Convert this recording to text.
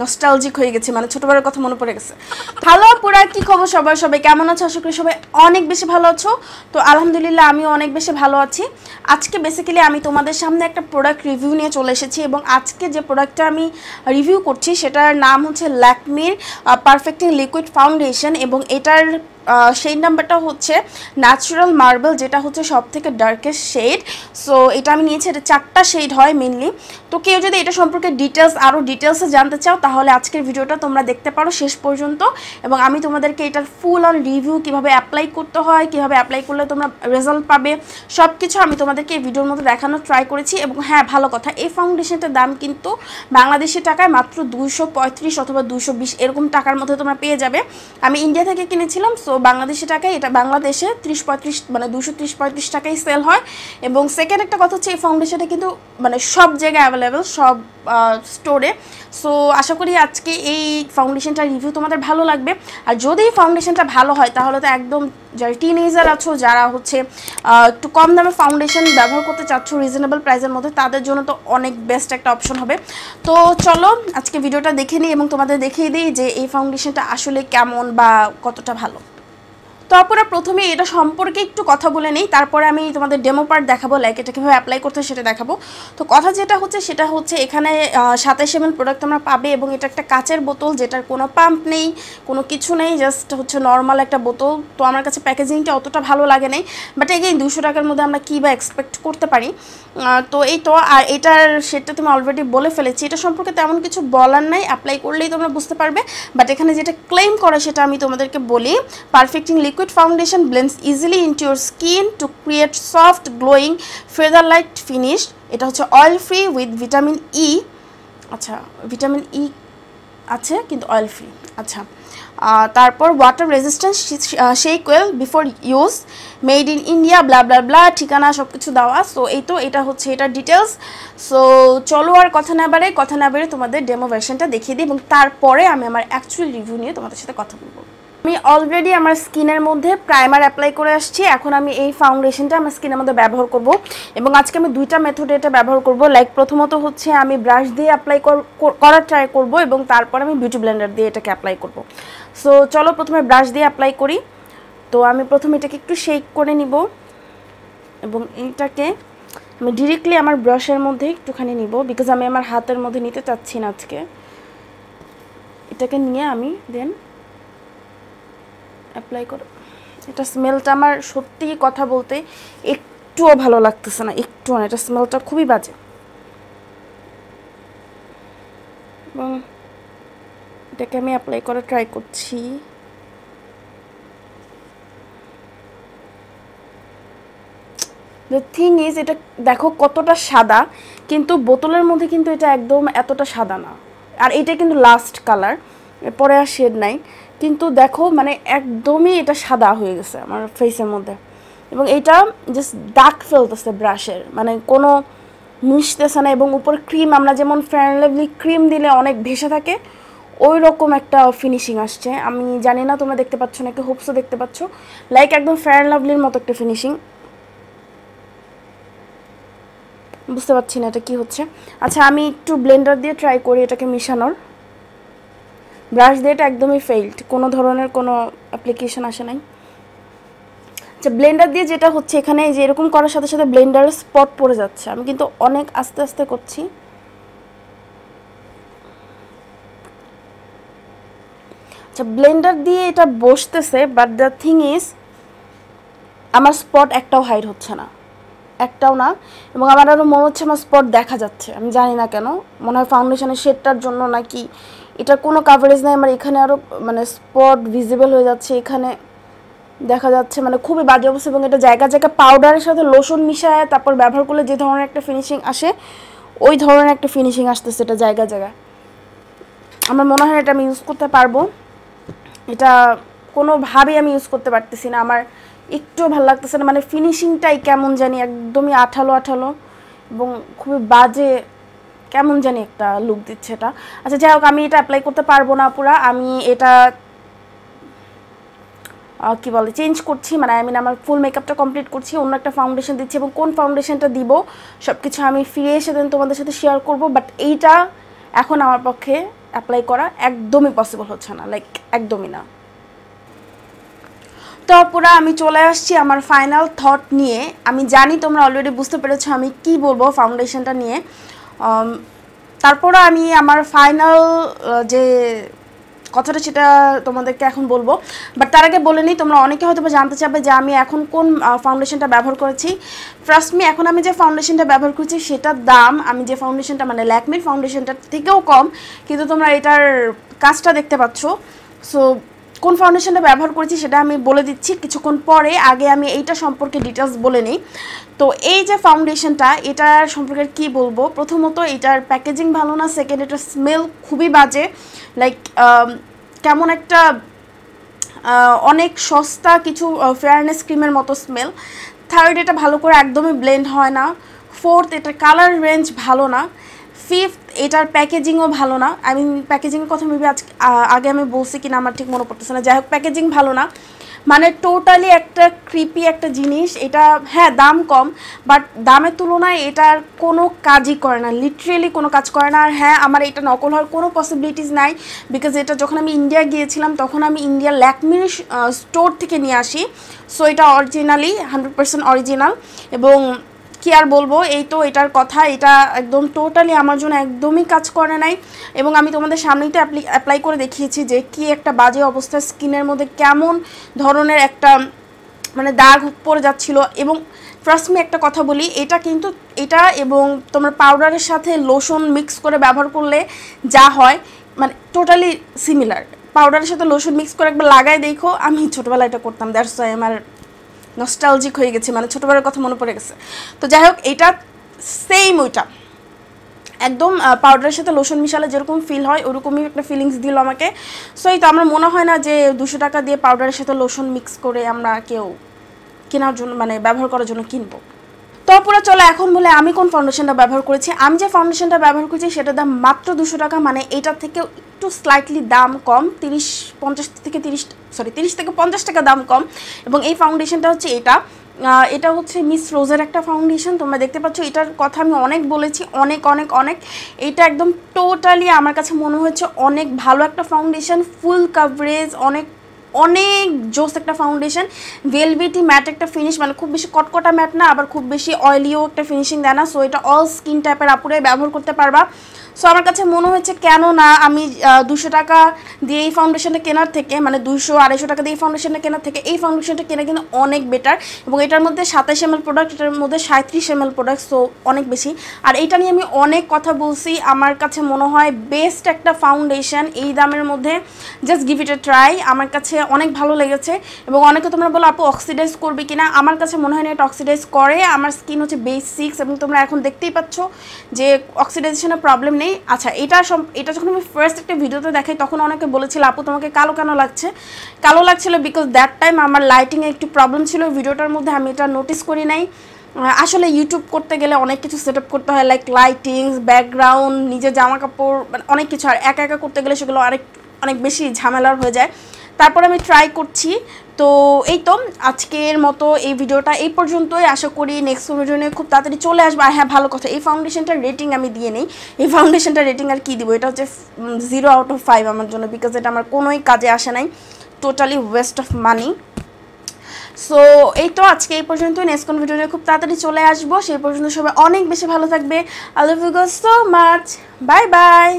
Nostalgic হয়ে গেছি মানে ছোটবেলার কথা মনে পড়ে গেছে। ভালো, পুরা, কি খবর সবার? সবাই কেমন আছো? আশা করি সবাই অনেক বেশি ভালো আছো। তো আলহামদুলিল্লাহ, আমিও অনেক বেশি ভালো আছি। আজকে বেসিক্যালি আমি তোমাদের সামনে একটা প্রোডাক্ট রিভিউ নিয়ে চলে এসেছি এবং আজকে যে প্রোডাক্টটা আমি রিভিউ করছি, সেটার নাম হচ্ছে ল্যাকমির পারফেক্টিং লিকুইড ফাউন্ডেশন এবং এটার সেই নাম্বারটা হচ্ছে ন্যাচারাল মার্বেল যেটা হচ্ছে সব থেকে ডার্কেস্ট শেড সো এটা আমি নিয়েছি, এটা চারটা শেড হয় মেনলি তো কেউ যদি এটা সম্পর্কে ডিটেলস আরও ডিটেলসে জানতে চাও, তাহলে আজকের ভিডিওটা তোমরা দেখতে পারো শেষ পর্যন্ত। এবং আমি তোমাদেরকে এটার ফুল অন রিভিউ কীভাবে অ্যাপ্লাই করতে হয়, কীভাবে অ্যাপ্লাই করলে তোমরা রেজাল্ট পাবে সব কিছু আমি তোমাদেরকে এই ভিডিওর মধ্যে দেখানোর ট্রাই করেছি। এবং হ্যাঁ ভালো কথা, এই ফাউন্ডেশনটার দাম কিন্তু বাংলাদেশি টাকায় মাত্র দুশো অথবা দুশো এরকম টাকার মধ্যে তোমরা পেয়ে যাবে। আমি ইন্ডিয়া থেকে কিনেছিলাম সো বাংলাদেশি টাকায় এটা বাংলাদেশে ত্রিশ পঁয়ত্রিশ মানে দুশো ত্রিশ পঁয়ত্রিশ টাকায় সেল হয়। এবং সেকেন্ড একটা কথা হচ্ছে এই ফাউন্ডেশনটা কিন্তু মানে সব জায়গায় অ্যাভেলেবেল সব স্টোরে সো আশা করি আজকে এই ফাউন্ডেশনটা রিভিউ তোমাদের ভালো লাগবে। আর যদি ফাউন্ডেশনটা ভালো হয়, তাহলে তো একদম যারা টিনেজার আছো, যারা হচ্ছে একটু কম দামে ফাউন্ডেশন ব্যবহার করতে চাচ্ছ রিজনেবল প্রাইসের মধ্যে, তাদের জন্য তো অনেক বেস্ট একটা অপশন হবে। তো চলো, আজকে ভিডিওটা দেখে নিই এবং তোমাদের দেখিয়ে দিই যে এই ফাউন্ডেশনটা আসলে কেমন বা কতটা ভালো। তো আপনারা প্রথমে এটা সম্পর্কে একটু কথা বলে নেই, তারপরে আমি তোমাদের ডেমো পার্ট দেখাবো লাইক এটা কীভাবে অ্যাপ্লাই করতে সেটা দেখাবো। তো কথা যেটা হচ্ছে, সেটা হচ্ছে এখানে সাতাশ এম প্রোডাক্ট তোমরা পাবে এবং এটা একটা কাচের বোতল যেটার কোনো পাম্প নেই, কোনো কিছু নেই জাস্ট হচ্ছে নর্মাল একটা বোতল। তো আমার কাছে প্যাকেজিংটা অতটা ভালো লাগে নেই বাট এগেইন দুশো টাকার মধ্যে আমরা কী বা এক্সপেক্ট করতে পারি? তো এই তো, আর এটার সেটা তুমি অলরেডি বলে ফেলেছি। এটা সম্পর্কে তেমন কিছু বলার নাই অ্যাপ্লাই করলেই তোমরা বুঝতে পারবে বাট এখানে যেটা ক্লেম করে সেটা আমি তোমাদেরকে বলি perfecting liquid liquid foundation blends easily into your skin to create soft, glowing feather light finish. এটা হচ্ছে oil free with vitamin E আচ্ছা ভিটামিন ই আছে, কিন্তু অয়েল ফ্রি আচ্ছা তারপর water resistance shake well before use made in India blah blah blah ঠিকানা সব কিছু দেওয়া। সো এই তো এটা হচ্ছে এটার ডিটেলস সো চলো আর কথা না বাড়ে কথা না বেড়ে তোমাদের ডেমো ভার্সনটা দেখিয়ে দিই এবং তারপরে আমি আমার অ্যাকচুয়াল রিভিউ নিয়ে তোমাদের সাথে কথা বলব। আমি অলরেডি আমার স্কিনের মধ্যে প্রাইমার অ্যাপ্লাই করে আসছি। এখন আমি এই ফাউন্ডেশনটা আমার স্কিনের মধ্যে ব্যবহার করব এবং আজকে আমি দুইটা মেথডে এটা ব্যবহার করব। লাইক প্রথমত হচ্ছে আমি ব্রাশ দিয়ে অ্যাপ্লাই করার ট্রাই করব এবং তারপর আমি বিউটি ব্লেন্ডার দিয়ে এটাকে অ্যাপ্লাই করব। সো চলো প্রথমে ব্রাশ দিয়ে অ্যাপ্লাই করি। তো আমি প্রথমে এটাকে একটু শেক করে নিব এবং এইটাকে আমি ডিরেক্টলি আমার ব্রাশের মধ্যে একটুখানি নিব বিকজ আমি আমার হাতের মধ্যে নিতে চাচ্ছি না আজকে। এটাকে নিয়ে আমি দেন অ্যাপ্লাই করো। এটা স্মেলটা আমার সত্যিই কথা বলতে একটুও ভালো লাগতেছে না, একটুও না। এটা স্মেলটা খুবই বাজে। এবং এটাকে আমি অ্যাপ্লাই করে ট্রাই করছি। দ্য থিং ইজ এটা দেখো কতটা সাদা, কিন্তু বোতলের মধ্যে কিন্তু এটা একদম এতটা সাদা না। আর এটা কিন্তু লাস্ট কালার এরপরে আর শেড নাই। কিন্তু দেখো মানে একদমই এটা সাদা হয়ে গেছে আমার ফেসের মধ্যে। এবং এটা জাস্ট দাগ ফেলতেছে ব্রাশের মানে কোনো মিশতেছে না এবং উপর ক্রিম আমরা যেমন ফ্যান লেভলি ক্রিম দিলে অনেক ভেসে থাকে ওই রকম একটা ফিনিশিং আসছে। আমি জানি না, তোমরা দেখতে পাচ্ছ নাকি হোপসও দেখতে পাচ্ছ। লাইক একদম ফ্যান লাভলির মতো একটা ফিনিশিং বুঝতে পারছি না এটা কি হচ্ছে। আচ্ছা আমি একটু ব্লেন্ডার দিয়ে ট্রাই করি এটাকে মিশানোর। ব্রাশ দিয়ে এটা একদমই ফেইল্ড কোনো ধরনের কোনো অ্যাপ্লিকেশন আসে নাই। আচ্ছা ব্লেন্ডার দিয়ে যেটা হচ্ছে এখানে যে এরকম করার সাথে সাথে ব্লেন্ডার স্পট পড়ে যাচ্ছে। আমি কিন্তু অনেক আস্তে আস্তে করছি। আচ্ছা ব্লেন্ডার দিয়ে এটা বসতেছে বাট দ্য থিং ইজ আমার স্পট একটাও হাইড হচ্ছে না। একটাও না, এবং আমার আরও মনে হচ্ছে আমার স্পট দেখা যাচ্ছে, আমি জানি না কেন। মনে হয় ফাউন্ডেশনের শেডটার জন্য নাকি এটার কোনো কাভারেজ নেই আমার এখানে আরও মানে স্পট ভিজিবল হয়ে যাচ্ছে, এখানে দেখা যাচ্ছে মানে খুবই বাজে অবস্থা, এবং এটা জায়গা জায়গায় পাউডারের সাথে লোশন মিশায়, তারপর ব্যবহার করলে যে ধরনের একটা ফিনিশিং আসে, ওই ধরনের একটা ফিনিশিং আসতেছে এটা জায়গা জায়গায় আমার মনে হয় এটা আমি ইউজ করতে পারব। এটা কোনোভাবেই আমি ইউজ করতে পারতেছি না, আমার একটুও ভালো লাগতেছে না। মানে ফিনিশিংটাই কেমন জানি একদমই আঠালো আঠালো এবং খুবই বাজে কেমন জানি একটা লুক দিচ্ছে এটা। আচ্ছা যাই হোক, আমি এটা অ্যাপ্লাই করতে পারব না পুরা। আমি এটা কি বলে চেঞ্জ করছি। মানে আই মিন আমার ফুল মেকআপটা কমপ্লিট করছি, অন্য একটা ফাউন্ডেশন দিচ্ছি এবং কোন ফাউন্ডেশনটা দিব সব কিছু আমি ফিরে এসে দেন তোমাদের সাথে শেয়ার করব। বাট এইটা এখন আমার পক্ষে অ্যাপ্লাই করা একদমই পসিবল হচ্ছে না লাইক একদমই না। তো আমি চলে আসছি আমার ফাইনাল থট নিয়ে। আমি জানি তোমরা অলরেডি বুঝতে পেরেছ আমি কি বলব ফাউন্ডেশনটা নিয়ে। তারপরে আমি আমার ফাইনাল যে কথাটা সেটা তোমাদেরকে এখন বলব। বাট তার আগে বলে নিই, তোমরা অনেকে হয়তো জানতে চাবে যে আমি এখন কোন ফাউন্ডেশনটা ব্যবহার করেছি। ফার্স্ট মি এখন আমি যে ফাউন্ডেশনটা ব্যবহার করছি সেটার দাম, আমি যে ফাউন্ডেশনটা মানে ল্যাকমির ফাউন্ডেশনটার থেকেও কম। কিন্তু তোমরা এটার কাজটা দেখতে পাচ্ছ। সো কোন ফাউন্ডেশনটা ব্যবহার করেছি সেটা আমি বলে দিচ্ছি। কিছুক্ষণ পরে আগে আমি এইটা সম্পর্কে ডিটেলস বলে নিই। তো এই যে ফাউন্ডেশনটা এটার সম্পর্কে কি বলব? প্রথমত এটার প্যাকেজিং ভালো না সেকেন্ড এটার স্মেল খুবই বাজে। লাইক কেমন একটা অনেক সস্তা কিছু ফেয়ারনেস ক্রিমের মতো স্মেল থার্ড এটা ভালো করে একদমই ব্লেন্ড হয় না। ফোর্থ এটার কালার রেঞ্জ ভালো না। ফিফথ এটার প্যাকেজিংও ভালো না। আই মিন প্যাকেজিংয়ের কথা মেবি আজ আগে আমি বলছি কিনা আমার ঠিক মনে পড়তেছে না। যাই হোক প্যাকেজিং ভালো না। মানে টোটালি একটা ক্রিপি একটা জিনিস। এটা হ্যাঁ দাম কম বাট দামের তুলনায় এটার কোনো কাজই করে না। লিটারেলি কোনো কাজ করে না। আর হ্যাঁ আমার এটা নকল হওয়ার কোনো পসিবিলিটিস নাই। বিকজ এটা যখন আমি ইন্ডিয়া গিয়েছিলাম, তখন আমি ইন্ডিয়া ল্যাকমির স্টোর থেকে নিয়ে আসি। সো এটা অরিজিনালি হান্ড্রেড পার্সেন্ট অরিজিনাল এবং কি আর বলব? এই তো এটার কথা, এটা একদম টোটালি আমার জন্য একদমই কাজ করে নাই। এবং আমি তোমাদের সামনেই তো অ্যাপ্লাই করে দেখিয়েছি যে কি একটা বাজে অবস্থা, স্কিনের মধ্যে কেমন ধরনের একটা মানে দাগ পড়ে যাচ্ছিল। এবং ফার্স্ট আমি একটা কথা বলি, এটা কিন্তু, এটা এবং তোমার পাউডারের সাথে লোশন মিক্স করে ব্যবহার করলে যা হয় মানে টোটালি সিমিলার পাউডারের সাথে লোশন মিক্স করে একবার লাগাই দেখো, আমি ছোটোবেলায় এটা করতাম দ্যাটস আমার নস্টালজিক হয়ে গেছে মানে ছোটোবেলার কথা মনে পড়ে গেছে। তো যাই হোক এটা সেম ওইটা। একদম পাউডারের সাথে লোশন মিশালে যেরকম ফিল হয়, ওরকমই একটা ফিলিংস দিল আমাকে। সো এই তো আমার মনে হয় না যে দুশো টাকা দিয়ে পাউডারের সাথে লোশন মিক্স করে আমরা কেউ কেনার জন্য মানে ব্যবহার করার জন্য কিনবো। তারপরে চলো এখন বলে আমি কোন ফাউন্ডেশনটা ব্যবহার করেছি? আমি যে ফাউন্ডেশনটা ব্যবহার করেছি, সেটার দাম মাত্র দুশো টাকা মানে এটার থেকে একটু স্লাইটলি দাম কম, তিরিশ, পঞ্চাশ থেকে তিরিশ সরি তিরিশ থেকে পঞ্চাশ টাকা দাম কম। এবং এই ফাউন্ডেশনটা হচ্ছে এটা। এটা হচ্ছে মিস রোজের একটা ফাউন্ডেশন তোমরা দেখতে পাচ্ছ। এটার কথা আমি অনেক বলেছি, অনেক অনেক অনেক। এটা একদম টোটালি আমার কাছে মনে হয়েছে অনেক ভালো একটা ফাউন্ডেশন ফুল কাভারেজ অনেক অনেক জোস একটা ফাউন্ডেশন ভেলভেটি ম্যাট একটা ফিনিশ মানে খুব বেশি কটকটা ম্যাট না, আবার খুব বেশি অয়েলিও একটা ফিনিশিং দেয় না। সো এটা অল স্কিন টাইপের আপুরে ব্যবহার করতে পারবা। সো আমার কাছে মনে হয়েছে কেন না আমি দুশো টাকা দিয়ে এই ফাউন্ডেশনটা কেনার থেকে মানে দুশো, আড়াইশো টাকা দিয়ে এই ফাউন্ডেশনটা কেনার থেকে, এই ফাউন্ডেশনটা কেনা কিন্তু অনেক বেটার এবং এটার মধ্যে সাতাশ এম প্রোডাক্ট এটার মধ্যে সাঁত্রিশ এম প্রোডাক্ট সো অনেক বেশি। আর এইটা নিয়ে আমি অনেক কথা বলছি, আমার কাছে মনে হয় বেস্ট একটা ফাউন্ডেশন এই দামের মধ্যে just give it a try আমার কাছে অনেক ভালো লেগেছে এবং অনেকে তোমরা বলো আপু অক্সিডাইজ করবে কিনা? আমার কাছে মনে হয় না এটা অক্সিডাইজ করে, আমার স্কিন হচ্ছে বেসিক্স এবং তোমরা এখন দেখতেই পাচ্ছ যে অক্সিডাইজেশনের প্রবলেম নেই আচ্ছা এটা এটা যখন আমি ফার্স্ট একটা ভিডিওতে দেখাই, তখন অনেকে বলেছিল, আপু, তোমাকে কালো কেন লাগছে? কালো লাগছিল বিকজ দ্যাট টাইম আমার লাইটিংয়ে একটু প্রবলেম ছিল। ভিডিওটার মধ্যে আমি এটা নোটিস করি নাই। আসলে ইউটিউব করতে গেলে অনেক কিছু সেট করতে হয় লাইক লাইটিংস ব্যাকগ্রাউন্ড নিজের জামা কাপড় মানে অনেক কিছু। আর একা একা করতে গেলে সেগুলো অনেক অনেক বেশি ঝামেলার হয়ে যায়। তারপর আমি ট্রাই করছি তো এই তো আজকের মতো এই ভিডিওটা এই পর্যন্তই। আশা করি নেক্সট ভিডিও নিয়ে খুব তাড়াতাড়ি চলে আসবে। আর হ্যাঁ ভালো কথা, এই ফাউন্ডেশনটার রেটিং আমি দিয়ে নেই। এই ফাউন্ডেশনটার রেটিং আর কী দিব? এটা হচ্ছে জিরো আউট অফ ফাইভ আমার জন্য বিকজ এটা আমার কোনোই কাজে আসে নাই। Totally waste of money so এই তো আজকে এই পর্যন্ত নেক্সট কোন ভিডিও নিয়ে খুব তাড়াতাড়ি চলে আসব। সেই পর্যন্ত সবাই অনেক বেশি ভালো থাকবে। I love you so much bye bye